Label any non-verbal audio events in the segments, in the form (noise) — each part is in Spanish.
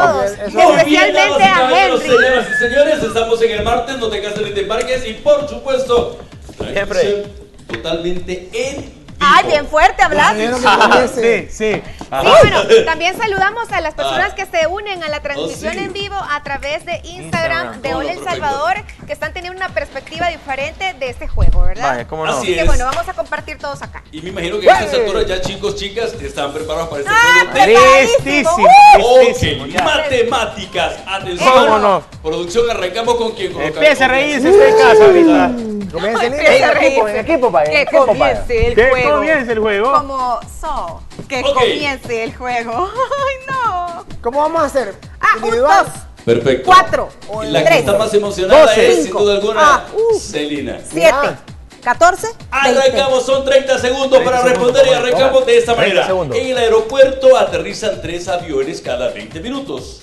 todos, Muy Muy bien, especialmente a Henry. Señoras y señores, estamos en el martes, no te castes ni te embarques y por supuesto, Siempre. totalmente en vivo. Ay, bien fuerte hablas. Comience. sí, sí. Sí, bueno, (laughs) también saludamos a las personas Ah. que se unen a la transmisión sí. en vivo a través de Instagram, Instagram. de Hola El. Salvador, que están teniendo una perspectiva diferente de este juego, ¿verdad? Vaya, cómo no. Así Así que es. bueno, vamos a compartir todos acá. Y me imagino que a estas alturas ya chicos, chicas, están preparados para este ¡Ah, juego. Listísimo, ¡Uh! listísimo. Ok, ya. matemáticas, atención. ¿Cómo no? Producción, arrancamos con quién. Empieza a reírse usted en casa ahorita. Comience el Empieza a hilo. reírse. en equipo, Que en equipo, vaya. comience el Que juego. comience el juego. Como so. Que Ok. comience el juego. (laughs) Ay, no. ¿Cómo vamos a hacer? Ah, un, dos, Perfecto. cuatro, La que tres, está más emocionada doce, es, sin cinco. duda alguna, Ah, uh. Celina. siete, Ah. catorce, veinte. Arrancamos, son 30 segundos para 30 responder y segundos, arrancamos de esta 30 manera. segundos. En el aeropuerto aterrizan tres aviones cada 20 minutos.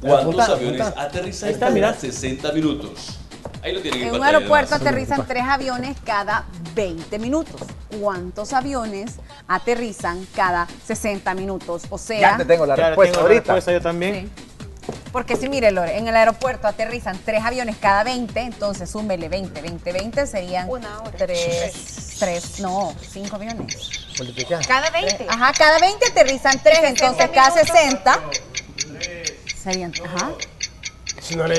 ¿Cuántos Apunta, aviones apunta. aterrizan Ahí está, cada mira. 60 minutos? Ahí lo tienen en En un aeropuerto aterrizan tres aviones cada 20 minutos. ¿Cuántos aviones aterrizan cada 60 minutos? O sea, Ya te tengo la Ya respuesta tengo la ahorita. respuesta yo también. porque si mire, Lore, en el aeropuerto aterrizan tres aviones cada 20, entonces súmele 20, 20, 20 serían tres, tres, no, cinco aviones. Multiplica. Cada 20. Ajá, cada 20 aterrizan tres, entonces cada 60 serían, ajá. Si no le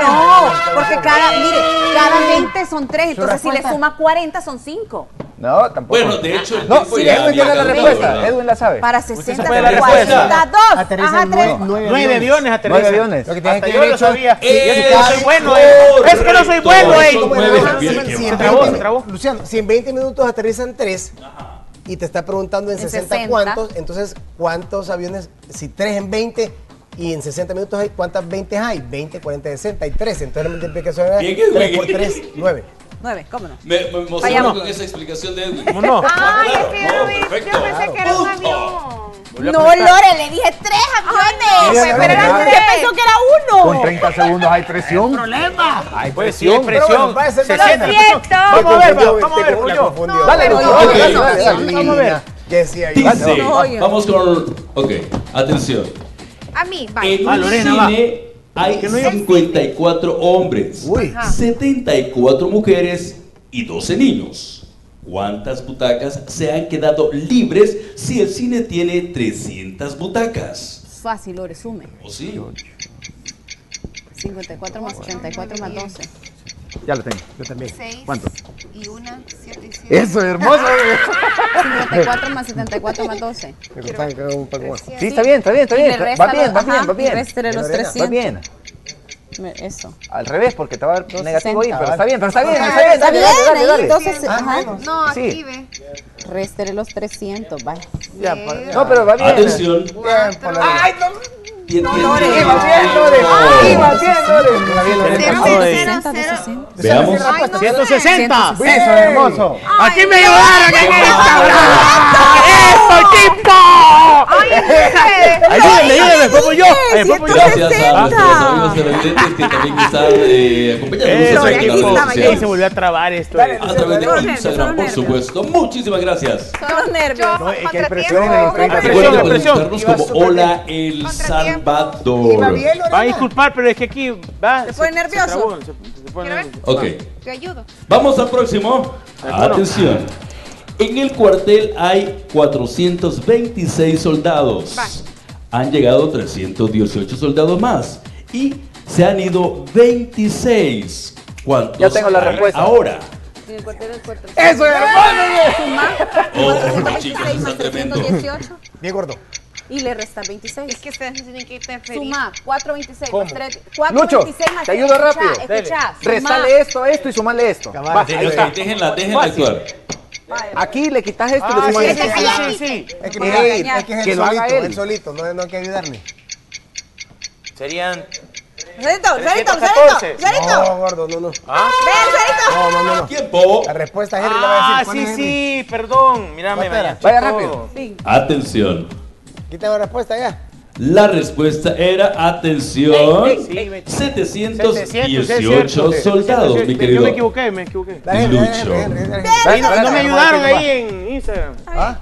No, porque cada, mire, cada 20 son tres, entonces si le suma 40 son 5. No, tampoco. Bueno, de hecho, el no, ya Edwin tiene la respuesta. ¿verdad? Edwin la sabe. Para se 60 puede son la respuesta. 42. Ajá, Aterrizan tres. nueve, aviones aterrizan. Nueve aviones. Lo que tiene Hasta que yo lo sabía. Es Y eso que no soy bueno, eh. Es que no soy bueno, eh. Son Bueno, nueve. bueno, Bien, si qué en bueno. Se trabó, 20 se trabó. Luciano, si en 20 minutos aterrizan 3 y te está preguntando en En 60, 60. cuántos, entonces ¿cuántos aviones? Si 3 en 20 y en 60 minutos hay, ¿cuántas 20 hay? 20, 40, 60 y 13. Entonces era Bien, qué 3 güey. por 3, 9. 9, ¿cómo no? Me, me emocionó Vayamos. con esa explicación de Edwin. ¿Cómo no? Ay, claro, es que no, yo, perfecto. yo pensé que era un avión. No. Lore, le dije tres aviones. Mira, pero era tres. pensó que era uno. Con 30 segundos hay presión. ¡Problema! Hay Pues hay presión. Pero presión. bueno, va a ser 60. Lo siento. Vamos a ver, vamos a ver, yo. No, Dale, yo- dale, yo. Vamos a ver. ¿Qué decía ahí? Dice, No, yo- vamos con. Ok, atención. A mí, En vaya. Ah, un cine hay Que no hay- 54 hombres, Uy. Ajá. 74 mujeres y 12 niños. ¿Cuántas butacas se han quedado libres si el cine tiene 300 butacas? Fácil, Lore, sume. ¿O sí? 54 más 74 más 12. Ya lo tengo. Yo también. 6 ¿Cuánto? y 1, 7 y 7. Eso es hermoso. 54 más 74 más 12. Me contaban que era un poco más. Sí, está bien, está bien, está bien. Va bien, los- va bien, va bien. réstele los Lorena, va 300. Va bien. Eso. Al revés, porque estaba negativo ahí, 260. pero está bien, pero está bien, está bien, está bien, dale, dale, entonces, ajá. No, Sí. aquí ve. Réstele los 300, vaya. No, pero va bien. Atención. Bien, por la Ay, no. ¿Quién tiene- Iba bien, Lore. Bien, Lore. Cero, cero. Veamos. Ay, no sé. 160. Eso es hermoso. Aquí me ayudaron en esta ¡Eso, equipo! Ayúdenme, (laughs) ayúdenme, ¿cómo yo? Gracias a nuestros amigos televidentes que también están eh, acompañándonos en las redes se volvió a trabar esto. Dale, eh. A través de Instagram, por supuesto. Muchísimas gracias. Son los nervios. No, es que hay presión en el Contratiempo. 30 Presión, Recuerden como Hola El. Salvador. Va a disculpar, pero es que aquí va. Se pone nervioso. Ok. Te ayudo. Vamos al próximo. Atención. En el cuartel hay 426 soldados. Va. Han llegado 318 soldados más. Y se han ido 26. ¿Cuántos Ya tengo la hay respuesta. Ahora. En el cuartel del cuartel. Eso es. Suma Oh, 426 chicos, más está tremendo. 318 Bien gordo. y le resta 26. Es que ustedes no tienen que interferir. Suma 426 ¿Cómo? más 3. Lucho, 426 más te ayudo rápido. Escucha, escucha. Restale esto, esto y sumale esto. Cabal, Va, sí, ahí Ok, está. déjenla, déjenla actuar. Aquí le quitas esto y Ah, le sumas sí, sí, sí, sí, sí. Es que, mira, a es que es Que haga solito, él. él solito, no, no hay que ayudarle. Serían. Cerito, Cerito, 314. Cerito, Cerito. No, gordo, no, no. ¿Ah? Ven, Cerito. No, no, no, no. Tiempo. La respuesta Henry la va a Ah, decir. ¿Cuál sí, es Henry? sí, perdón. Mírame, mañana. Vaya rápido. Atención. Aquí tengo la respuesta ya. La respuesta era, atención, sí, 718 700, sí, es cierto. soldados, mi Yo querido. me equivoqué, me equivoqué. Lucho. No, me ayudaron ahí en Instagram. ¿Ah?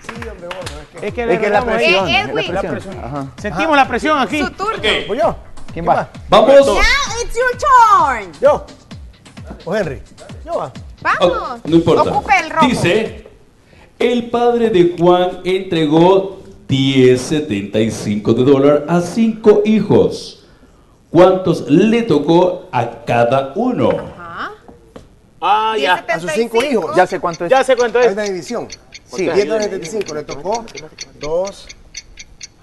Sí, hombre, gordo, es que Es que, Es que la presión. Es la Edwin. presión. Ajá. Sentimos la presión aquí. Su turno. ¿Voy yo? ¿Quién va? Vamos. Now it's your turn. ¿Yo? ¿O Henry? Yo va. Oh, Vamos. no importa. Ocupe el rojo. Dice, el padre de Juan entregó 10.75 de dólar a cinco hijos. ¿Cuántos le tocó a cada uno? Ajá. Ah, ya. A sus cinco hijos. Ya sé cuánto es. Ya sé cuánto Hay es. una división. Sí. 10.75 le tocó 2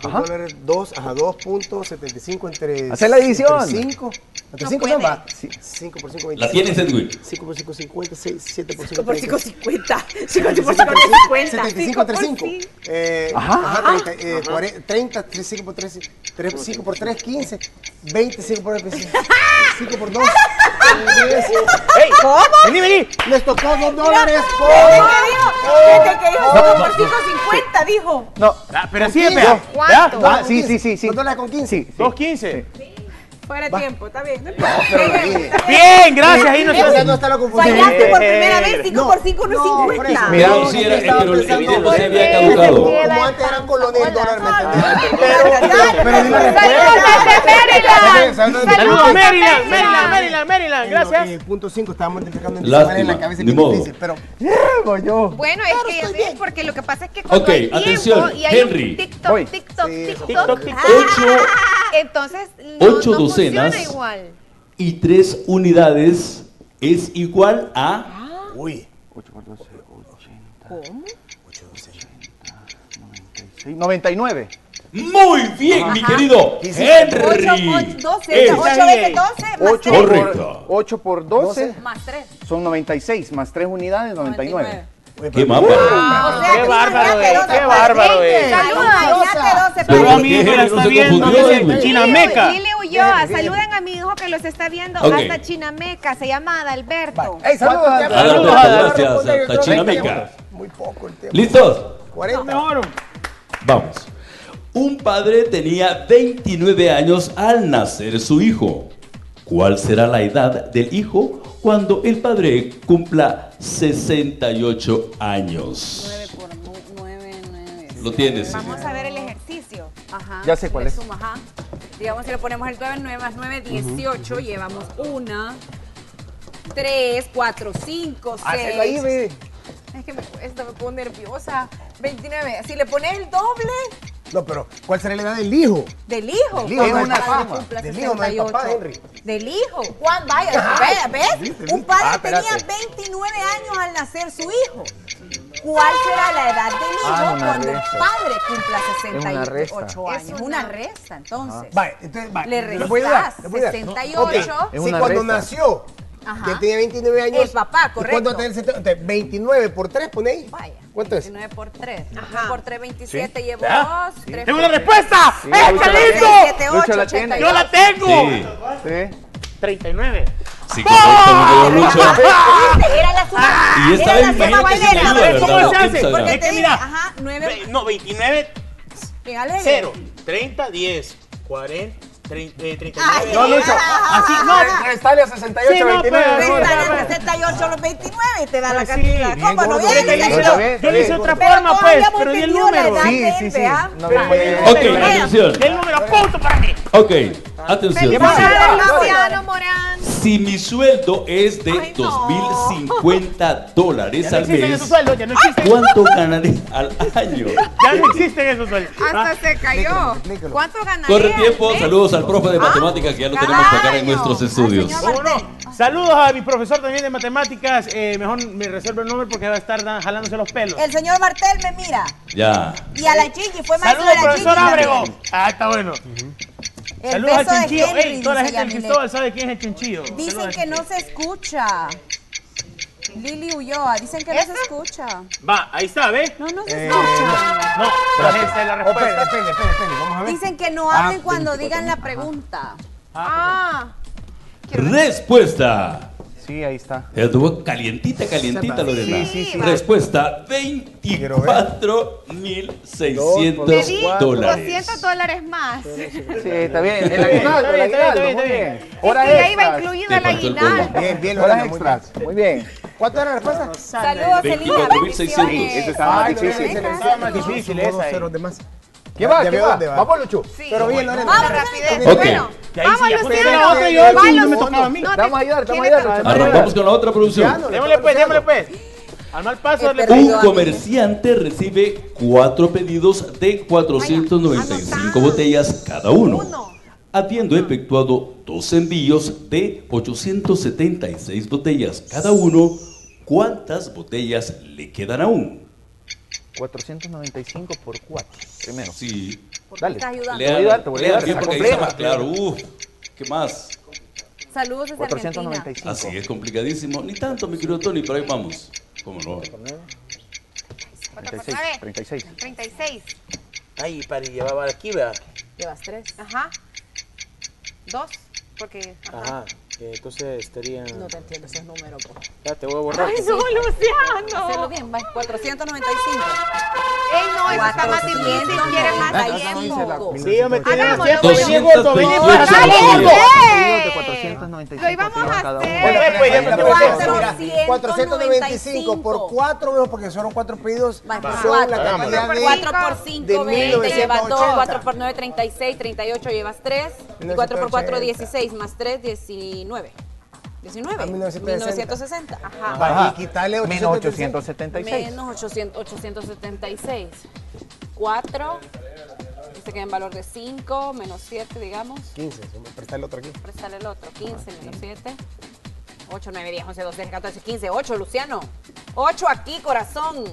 Ajá. dólares, 2, ajá, 2.75 entre Hacer la división. Entre 5. Entre No 5 son puede. va. 5 por 5, 25. ¿La tienes, Edwin? 5 por 5, 50, 6, 7 por 5, 5 por 5, 50. 5 50 por 5, 50. 75 entre 5. Eh, Ajá. ajá, 30, eh, 40, 30, 5 por 3, 3, 5 por 3, 15, 20, 5 por 5 (laughs) por 2, 10. ¡Ey! ¿Cómo? Vení, vení. Les tocó 2 dólares ¿Qué por... dijo? ¿Qué que dijo? 5 por 5, 50, dijo. No. Ah, pero así Ah, sí, sí, sí, sí. 2 dólares con 15. Sí, sí. 2.15. Fuera de tiempo, está bien. No Pero dije, (laughs) Bien, gracias. Ya no está la confusión. Fallaste por primera vez. 5 No, por 5 no es no, por 50. eso. Mira, sí era- pero el video se había caducado. Como antes eran colonia el dólar, ¿me entendés? Pero, Pero di la ¡Saludos respuesta. desde Maryland! Saludos, Maryland, Maryland. Maryland, Maryland. Gracias. El punto 5 estábamos multiplicando en la cabeza difícil, pero yo. Bueno, es que porque lo que pasa es que cuando Ok, hay tiempo atención, y hay Henry. TikTok. TikTok, TikTok, TikTok, TikTok. Ocho entonces no, Ocho no docenas. igual. y 3 unidades es igual a... uy, 8 por 12, 80. ¿Cómo? 8, 12, 96, 99. Muy bien, mi querido 8, Henry. 12, Es 8 veces 12 más 8 3. Correcto. por, 8 por 12 Más 3. son 96, más 3 unidades, 99. Qué mapa. O sea, Qué bárbaro es, 12 qué bárbaro 20. es. Saludos, imagínate 12 Pero a mi hijo la está viendo desde. Chinameca. Lili Ulloa, saluden a mi hijo que los está viendo Ok. hasta Chinameca, se llama Adalberto. Ey, saludos. Adalberto, gracias, hasta Chinameca. Muy poco el tiempo. ¿Listos? 40. Mejor. Vamos. Un padre tenía 29 años al nacer su hijo. ¿Cuál será la edad del hijo cuando el padre cumpla 68 años? 9 por 9, 9. Lo tienes. Vamos a ver el ejercicio. Ajá. Ya sé cuál es. suma, ajá. Digamos, si le ponemos el 9, 9 más 9, 18. Llevamos 1, 3, 4, 5, 6. Hacelo ahí, ve. Es que me cuesta, me pongo nerviosa. 29. Si le pones el doble No, pero ¿cuál será la edad del hijo? del hijo. Del hijo, cuando no el del hijo, no del papá, 68. Henry. Del hijo. Juan, vaya, (laughs) ¿ves? ¿Viste, Un padre Ah, tenía espérate. 29 años al nacer su hijo. ¿Cuál será la edad del hijo Ah, cuando el padre cumpla una resta. 68 años? Es Es una- resta, entonces. Vale, entonces, vale. Le ¿Le voy a ayudar? restas ¿Le voy a ayudar? 68. Ok, Es Si una cuando resta. nació, Ajá. que tenía 29 años. El papá, ¿y correcto. ¿Cuánto va a tener el 70? Entonces, 29 por 3, pone ahí. Vaya. ¿Cuánto es? 19 por 3. Ajá. 9 por 3, 27. Llevo ¿Ya? 2. 3 ¡Tengo una respuesta! Sí, ¡Eh, Lucho qué la lindo! tiene. 7, Lucho 8, la tiene. 82. ¡Yo la tengo! Sí. Sí. 39. Sí, correcto, mi Lucho. Era la suma. Y esta era vez la suma imagínate si te valera. ayuda, ¿Ves ¿verdad? cómo se ¿Quién hace? Porque Es te mira, ajá, 9. ve- no, 29, Bien alegre. 0. 30, 10, 40, 30, eh, 39. Ay, No, Lucho. Así, no, Restale a 68, Sí, no, 29. pues, mejor. Restan el 68 a los 29 y te da la Pues sí, cantidad. ¿Cómo no viene? yo- le hice otra forma, pues, pero di el número. Sí, sí, sí. Ok, número. atención. El número, punto para mí. Ok, atención. Luciano Morán. Si mi sueldo es de Ay, no. 2.050 dólares al existen mes, esos sueldos, ya no existen. ¿cuánto ganaré al año? Ya no existen esos sueldos. Hasta Ah, se cayó. explícalo. ¿Cuánto ganaría? Corre tiempo, ¿Eh? saludos al profe de matemáticas que ya lo tenemos acá en nuestros Al estudios. señor ¿Cómo no? Saludos a mi profesor también de matemáticas. Eh, mejor me reservo el nombre porque va a estar da- jalándose los pelos. El señor Martel me mira. Ya. Y a la chiqui, fue maestro Saludos, de la profesor chiqui. También. Ah, está bueno. El Saludos al beso de chinchillo. Henry, Ey, toda la gente del. Cristóbal sabe quién es el chinchillo. Dicen Saludos que al no se escucha. Lili Ulloa, dicen que no se escucha. Va, ahí está, ¿ves? No, no se Eh, escucha. No, pero esa es la Oh, espere, respuesta. espere, espere, espere, vamos a ver. Dicen que no Ah, hablen cuando 24 digan la pregunta. Ah. Respuesta. Sí, ahí está. Ella tuvo calientita, calientita, Lorena. Sí, sí, sí. Respuesta, Quiero ver. 24.600 Te di dólares. 200 dólares más. Sí, está bien. El aguinaldo, el aguinaldo, muy bien. Horas que ya iba extras. incluido el aguinaldo. Bien, bien, Horas Lorena, muy bien. extras. Muy bien. ¿Cuánto era la respuesta? Saludos, Celina. 24.600. Eso está más difícil. Lorena, Estaba más difícil esa ¿Qué va? ¿Qué va? Vamos, Lucho. Sí. Pero bien, Lorena. Vamos, rapidez. Ok. Bueno, vamos, Luciano. Vamos, me tocaba a mí. Vamos a ayudar, vamos a ¿quién ayudar. Arrancamos con la otra producción. Démosle pues, démosle pues. Al mal paso. Un comerciante recibe cuatro pedidos de 495 Anotado. botellas cada uno, Uno. habiendo efectuado dos envíos de 876 botellas cada uno. ¿Cuántas botellas le quedan aún? 495 por 4. Primero. Sí, Dale. Te voy a ayudar, te voy a ayudar. bien está porque ahí está compleja. más claro. Uf, ¿qué más? Saludos desde Argentina. 495. Así es complicadísimo. Ni tanto, mi querido Tony, pero ahí vamos. ¿Cómo no? 36. 36. 36. Ay, para llevar aquí, vea. Llevas tres. Ajá. Dos. Porque. Ajá. Ajá. Que entonces estarían. No te entiendo esos números. po. Ya te voy a borrar. Ay, no, Hacerlo Luciano. bien, va. 495. Ey, no, eso está más difícil. Quiere más tiempo. Sí, yo me tiene más tiempo. Vení, gordo, vení, 228 hacemos ¡Dale, gordo. Pues! de 495 Lo íbamos llevan a cada hacer. uno. Bueno, pues, ya me Mira, tengo 495 por 4, veo, porque son cuatro pedidos, Va, son cuatro. la cantidad de... 4 por 5, de 20, llevas 2, 1980. 4 por 9, 36, 38, llevas 3, y 4 por 4, 16, más 3, 19. 19, A 1960. 1960. Ajá. Va, y quitarle Menos 876. 876. Menos 800, 876. 4, este queda en valor de 5, menos 7, digamos. 15, prestar el otro aquí. Préstale el otro, 15 menos 7. 8, 9, 10, 11, 12, 13, 14, 15, 8, Luciano. 8 aquí, corazón.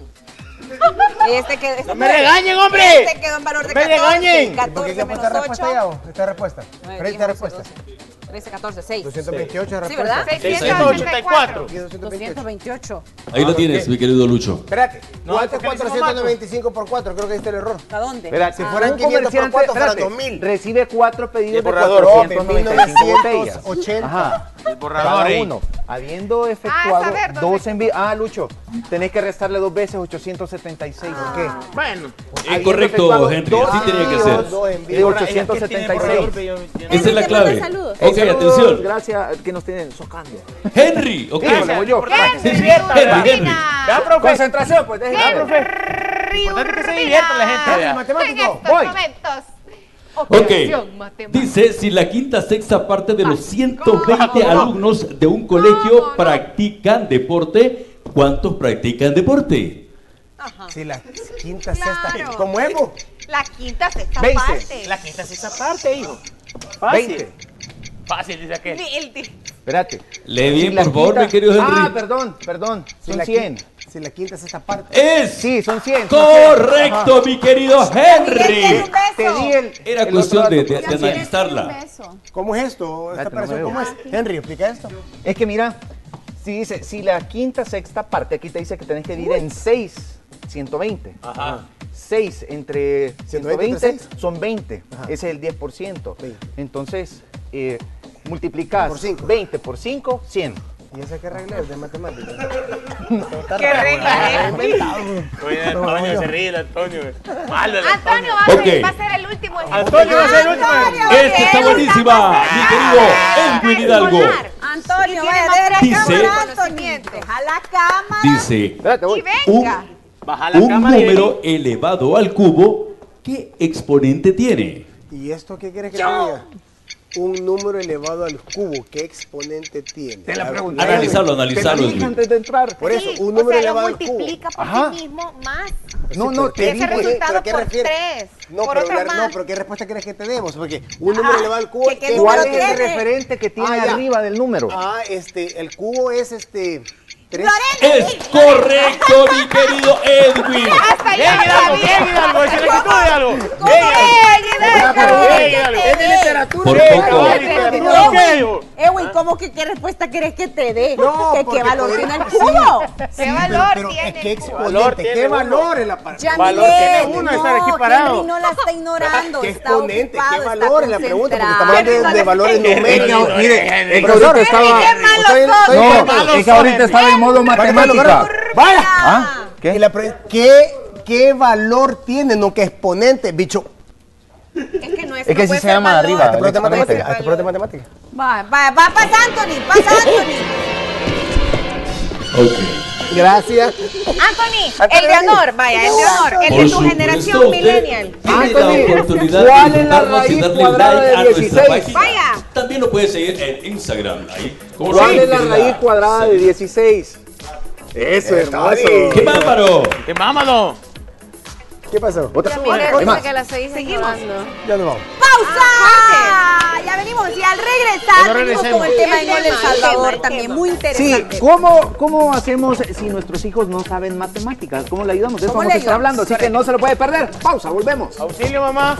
Este quedó. Este ¡No me regañen, hombre! Este quedó en valor de ¡No me 14. regañen! 14 ¿Por qué menos esta 8. respuesta ya o? ¿Esta respuesta? ¿Pero esta respuesta? 13, 14, 6. 228 Sí, respuesta. ¿verdad? 684. Aquí 228. 228. Ahí lo tienes, mi querido Lucho. Espérate, No, ¿cuánto es porque le hicimos 495 por 4? Creo que ahí está el error. ¿A dónde? Espera, Si fueran un 500 por comerciante, 4, fueran espérate, 2000. Recibe cuatro pedidos El de borrador, 495 botellas. 1980. El borrador Cada uno. Habiendo efectuado saber, ¿dónde dos envíos. Ah, Lucho, tenés que restarle dos veces 876. ¿Por qué? Bueno. Es correcto, efectuado Henry, así tenía que ser. Dos De envíos. 876. Esa es la clave. saludos. Ok, Saludos, atención. Gracias, que nos tienen socando. Henry, ok. Voy yo. Se divierta, Henry. Henry. Ya, profe. Concentración, pues, déjenme. Importante que se divierta la gente, Henry, matemático. Voy. momentos. Ok. Operación. Dice, si la quinta sexta parte de los Ah, 120 ¿cómo? alumnos de un colegio practican deporte, ¿cuántos practican deporte? Sí, la quinta, sexta. Claro. ¿Cómo es? La quinta, sexta 20. parte. La quinta esa parte, hijo. Fácil. 20. Fácil, dice aquel. Espérate. Lee bien, Si por favor, quinta- mi querido Henry. Ah, perdón, perdón. Si Son la 100. qui- Si la quinta es esta parte. Es Sí, son 100. son 100. correcto, mi querido Henry. Te di el. Era el cuestión de, de- de analizarla. ¿Cómo es esto? ¿Esta operación cómo es? Henry, explica esto. Es que mira, si dice, si la quinta sexta parte, aquí te dice que tenés que dividir en 6, 120. Ajá. 6 entre 120 entre 120 seis. son 20. Ajá. Ese es el 10%. 20. Entonces, eh, multiplicás Por cinco. 20 por 5, 100. ¿Y esa qué regla es de matemáticas? ¿Qué regla es? Oye, Antonio, se ríe el Antonio. Malo el Antonio a, ser, va a ser el último. Antonio va a ser el último. Antonio, Esta está buenísima, mi querido Edwin Hidalgo. Antonio, vaya, Dice- cámara, Antonio. Deja la cámara. Dice, Espérate, Y voy. venga. Baja la un número elevado al cubo, ¿qué exponente tiene? ¿Y esto qué quieres que te diga? Un número elevado al cubo, ¿qué exponente tiene? Te la pregunté. Analizarlo, analizarlo, antes de entrar. Por eso, Sí, un o número sea, elevado al cubo. multiplica por Ajá. ti mismo más. No, Sí, no, te ¿qué- Ese pero- resultado pero ¿qué por refiere? tres, No, por pero, otro no, pero ¿qué respuesta quieres que te demos? Porque un número elevado al cubo, ¿qué- qué ¿qué ¿Cuál es el referente que tiene Ah, arriba del número? Ah, este, el cubo es este. Tres. Es correcto, mi querido Edwin. (laughs) Hasta Hidalgo, sabía. bien, Hidalgo, se le quitó bien, Hidalgo. Es de literatura. Por poco. ¿qué? Edwin, Edwin, ¿cómo que qué respuesta querés que te dé? No, ¿Que ¿Qué porque valor tiene el sí. cubo? ¿Qué valor pero tiene? Valor exponente, tiene ¿qué valor es la? Ya valor tiene uno de estar aquí no, parado? No la está ignorando, ¿Qué exponente? ¿Qué valor es la pregunta? Porque estamos hablando de, de valores numéricos. mire, el Profesor, estaba- ¡Qué estoy- estoy! No, es que ahorita estaba en modo matemática. Vaya. ¿Ah? ¿Qué? ¿Qué, ¿Qué valor tiene? No, que exponente, bicho. Es que no es, Es que no así puede se llama valor. arriba. Este prueba de matemática. Este prueba de matemática. Va, va, va, pasa Anthony, pasa (laughs) Anthony. Ok. (laughs) Gracias. Anthony, el de honor, vaya, el de honor, el de tu supuesto, generación millennial. Tiene la Anthony, oportunidad ¿cuál de es la raíz darle cuadrada like de a nuestra 16? página. Vaya. También lo puedes seguir en Instagram. Ahí, como ¿Cuál es la raíz cuadrada de 16? Eso, hermoso. ¡Qué bárbaro! ¡Qué mámalo! ¿Qué pasó? Otra. Hay más. que la seguís ignorando. Ya nos vamos. ¡Pausa! Ya venimos y al regresar venimos con el tema El Gol El tema, el Salvador, también tema. muy Sí, interesante. ¿cómo, ¿cómo hacemos si nuestros hijos no saben matemáticas? ¿Cómo le ayudamos? De eso ¿Cómo vamos a estar hablando, así que no se lo puede perder. Pausa, volvemos. Auxilio, mamá.